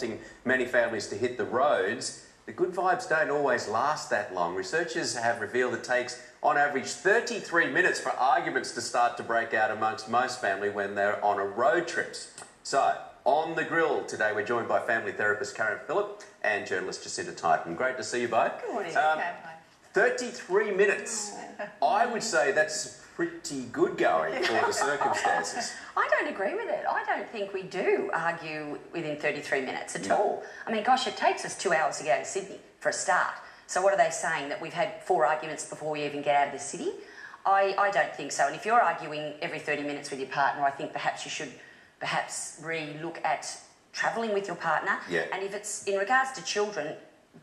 prompting many families to hit the roads, the good vibes don't always last that long. Researchers have revealed it takes, on average, 33 minutes for arguments to start to break out amongst most family when they're on a road trips. So, on the grill today, we're joined by family therapist Karen Phillip and journalist Jacinta Tynan. Great to see you both. Good morning. Um, Okay, 33 minutes. I would say that's pretty good going for the circumstances. I don't agree with it. I don't think we do argue within 33 minutes at all. I mean, gosh, it takes us two hours to go to Sydney for a start. So what are they saying? That we've had four arguments before we even get out of the city? I, I don't think so. And if you're arguing every 30 minutes with your partner, I think perhaps you should perhaps re-look at travelling with your partner. Yeah. And if it's in regards to children,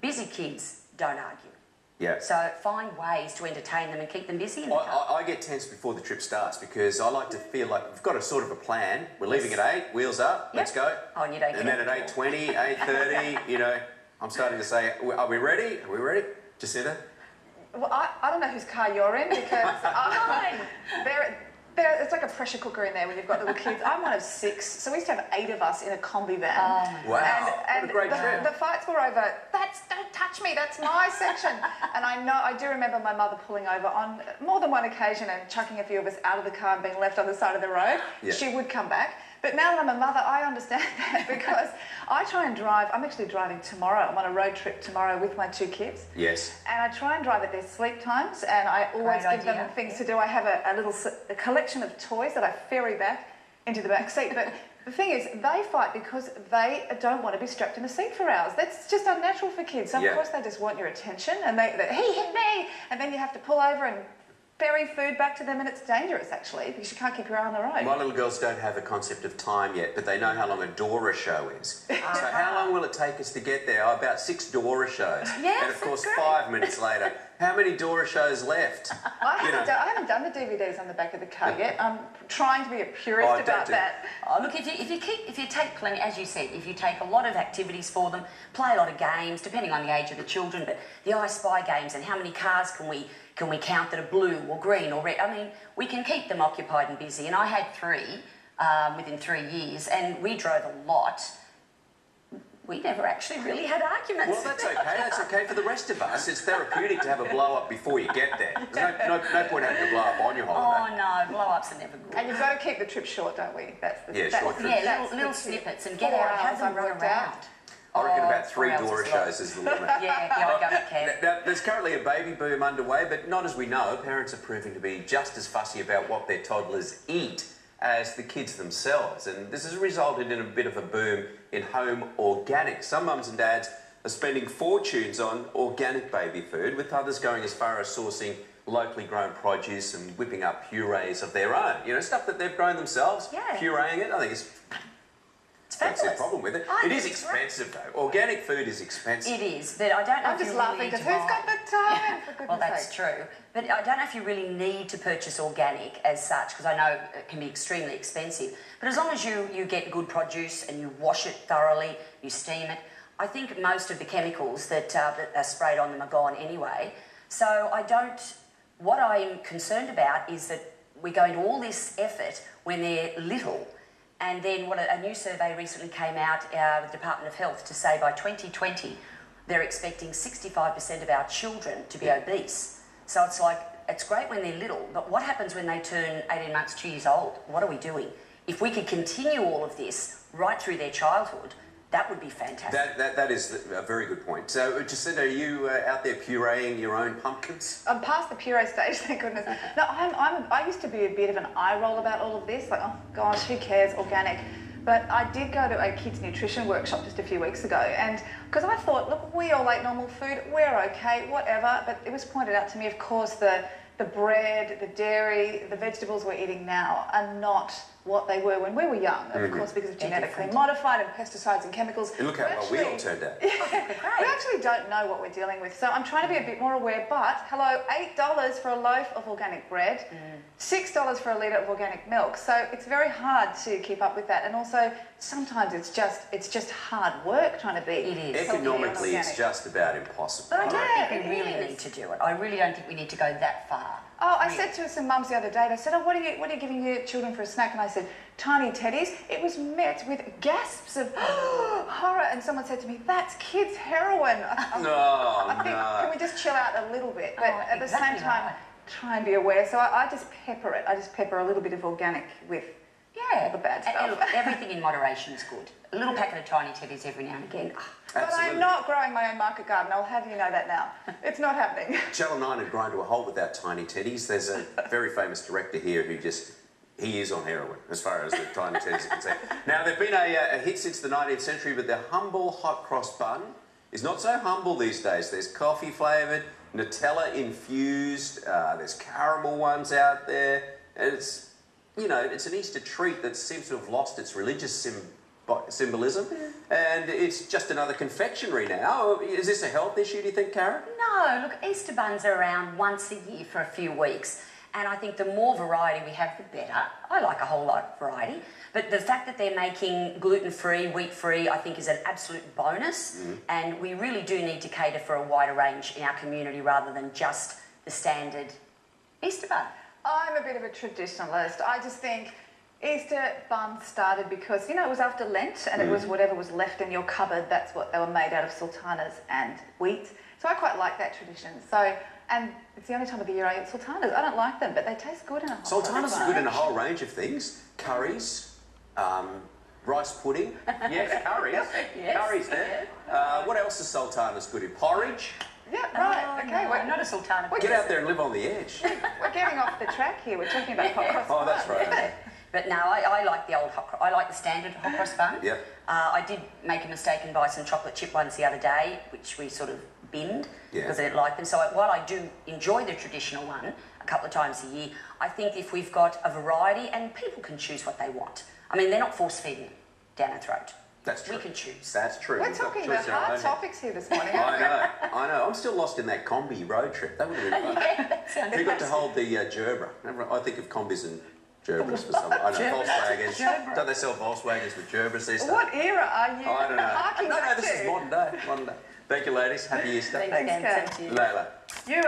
busy kids don't argue. Yeah. So find ways to entertain them and keep them busy in I, the car. I, I get tense before the trip starts because I like to feel like we've got a sort of a plan. We're leaving at 8, wheels up, let's go. Oh, and you don't And get then at 8.20, 8.30, you know, I'm starting to say, are we ready? Are we ready? Jacinta? Well, I, I don't know whose car you're in because I, there, there, it's like a pressure cooker in there when you've got little kids. I'm one of six, so we used to have eight of us in a combi van. Oh, Wow, And, what a great the, trip. the fights were over. That's don't touch me. That's my section. and I know I do remember my mother pulling over on more than one occasion and chucking a few of us out of the car and being left on the side of the road. Yeah. She would come back. But now that I'm a mother, I understand that because I try and drive. I'm actually driving tomorrow. I'm on a road trip tomorrow with my two kids. Yes. And I try and drive at their sleep times, and I always Great give them idea. things to do. I have a, a little s- a collection of toys that I ferry back into the back seat. But the thing is, they fight because they don't want to be strapped in a seat for hours. That's just unnatural for kids. So Yeah. of course they just want your attention, and they, they he hit me, and then you have to pull over and ferry food back to them, and it's dangerous actually because you can't keep your eye on the road. My little girls don't have a concept of time yet, but they know how long a Dora show is. Uh-huh. So how long will it take us to get there? Oh, about six Dora shows. Yes, And of course, great. five minutes later, how many Dora shows left? I haven't, know. done, I haven't done the DVDs on the back of the car yet. I'm trying to be a purist Oh, don't about do- that. Oh, look, if you, if you keep, if you take plenty, as you said, if you take a lot of activities for them, play a lot of games, depending on the age of the children, but the I Spy games and how many cars can we can we count that are blue or green or red? I mean, we can keep them occupied and busy. And I had three um, within three years, and we drove a lot. We never actually really had arguments. Well, that's okay. That's okay for the rest of us. It's therapeutic to have a blow up before you get there. There's no, no, no point having a blow up on your holiday. Oh no, blow ups are never good. And you've got to keep the trip short, don't we? That's the Yeah, that's, short trips. yeah, that's little, little snippets and get Four out, have hours them I've run around. out. I reckon Oh, about three four hours Dora shows is the limit. Yeah, yeah, I to camp. Now, there's currently a baby boom underway, but not as we know. Parents are proving to be just as fussy about what their toddlers eat as the kids themselves. And this has resulted in a bit of a boom in home organic. Some mums and dads are spending fortunes on organic baby food, with others going as far as sourcing locally grown produce and whipping up purees of their own. You know, stuff that they've grown themselves, Yeah. pureeing it. I think It's that's the problem with it. I It think it's great. expensive though. Organic food is expensive. It is, but I don't know I'm if just you laughing because need to who's buy- got the time? For goodness Well, that's sake. true. But I don't know if you really need to purchase organic as such, because I know it can be extremely expensive. But as long as you, you get good produce and you wash it thoroughly, you steam it, I think most of the chemicals that, uh, that are sprayed on them are gone anyway. So I don't. What I'm concerned about is that we go into all this effort when they're little. And then what a, new survey recently came out uh, with the Department of Health to say by 2020 they're expecting 65% of our children to be obese. So it's like, it's great when they're little, but what happens when they turn 18 months, two years old? What are we doing? If we could continue all of this right through their childhood, that would be fantastic. That, that, that is a very good point. So, Jacinta, are you uh, out there pureeing your own pumpkins? I'm past the puree stage, thank goodness. No, I'm, I'm, I used to be a bit of an eye roll about all of this, like, oh gosh, who cares, organic. But I did go to a kids' nutrition workshop just a few weeks ago, and because I thought, look, we all ate normal food, we're okay, whatever. But it was pointed out to me, of course, the the bread, the dairy, the vegetables we're eating now are not what they were when we were young, of mm-hmm. course, because of They're genetically different. modified and pesticides and chemicals. And look how well we all turned out. we actually don't know what we're dealing with, so I'm trying to be a bit more aware. But hello, eight dollars for a loaf of organic bread, mm. six dollars for a litre of organic milk. So it's very hard to keep up with that, and also sometimes it's just it's just hard work trying to be. It is. Economically, it's just about impossible. But I don't Yeah, think we really is. need to do it. I really don't think we need to go that far. Oh, I Really. said to some mums the other day, they said, "Oh, what are you what are you giving your children for a snack?" And I said, tiny teddies, it was met with gasps of horror. And someone said to me, "That's kids' heroin." I, I- No, I think no. can we just chill out a little bit, but Oh, at the exactly same time, right. try and be aware. So I, I just pepper it. I just pepper a little bit of organic with Yeah, all the bad And- and stuff. look, everything in moderation is good. A little packet of tiny teddies every now and again. ah, But I'm not growing my own market garden. I'll have you know that now. It's not happening. Channel 9 had grown to a halt without tiny teddies. There's a very famous director here who just, he is on heroin as far as the tiny teddies are concerned. Now, they've been a, uh, a hit since the 19th century, but the humble hot cross bun is not so humble these days. There's coffee flavoured, Nutella infused, uh, there's caramel ones out there, and it's, you know, it's an Easter treat that seems to have lost its religious sym- symbolism, and it's just another confectionery now. Is this a health issue, do you think, Karen? No, look, Easter buns are around once a year for a few weeks, and I think the more variety we have, the better. I like a whole lot of variety, but the fact that they're making gluten free, wheat free, I think is an absolute bonus, mm-hmm. and we really do need to cater for a wider range in our community rather than just the standard Easter bun. I'm a bit of a traditionalist. I just think Easter buns started because, you know, it was after Lent and it was mm. whatever was left in your cupboard, that's what they were made out of sultanas and wheat. So I quite like that tradition. So, and it's the only time of the year I eat sultanas. I don't like them, but they taste good in a hot Sultanas cross is good in a whole range of things. Curries, um, rice pudding. Yes, curries. Yes, Curries there. Uh, what else is sultanas good in? Porridge. Yeah, right. Oh, okay, no, we're, not a sultana. We're Get out there and live on the edge. we're getting off the track here. We're talking about hot cross Oh, that's bun. right. But no, I, I like the old hot cross. I like the standard hot cross bun. Yep. Uh, I did make a mistake and buy some chocolate chip ones the other day, which we sort of binned Yeah. because I didn't like them. So I, while I do enjoy the traditional one a couple of times a year, I think if we've got a variety and people can choose what they want. I mean, they're not force feeding it down our throat. That's true. We can choose. That's true. We're We've got talking choice about in our hard own. topics here this morning. I know, I know. I'm still lost in that combi road trip. That would have been fun. yeah, that Who got to hold the uh, Gerbera? I think of combis and Gerbers for some. I know Gerbers. Volkswagens. Gerber. Don't they sell Volkswagens with Gerbers these days? What era are you I don't know. No, no, this is modern day. Modern day. Thank you, ladies. Happy Easter. Thanks, Thanks, Dan. Kat. You. Layla. You